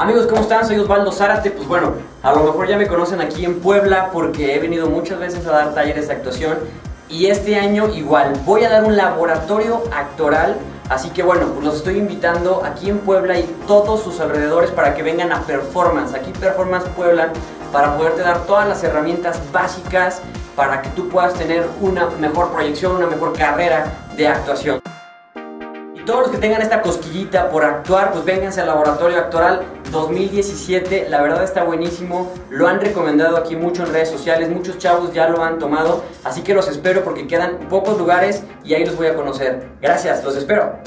Amigos, ¿cómo están? Soy Osvaldo Zárate. Pues bueno, a lo mejor ya me conocen aquí en Puebla porque he venido muchas veces a dar talleres de actuación y este año igual voy a dar un laboratorio actoral. Así que bueno, pues los estoy invitando aquí en Puebla y todos sus alrededores para que vengan a Performance, aquí Performance Puebla, para poderte dar todas las herramientas básicas para que tú puedas tener una mejor proyección, una mejor carrera de actuación. Todos los que tengan esta cosquillita por actuar, pues vénganse al Laboratorio Actoral 2017. La verdad está buenísimo. Lo han recomendado aquí mucho en redes sociales. Muchos chavos ya lo han tomado. Así que los espero porque quedan pocos lugares y ahí los voy a conocer. Gracias, los espero.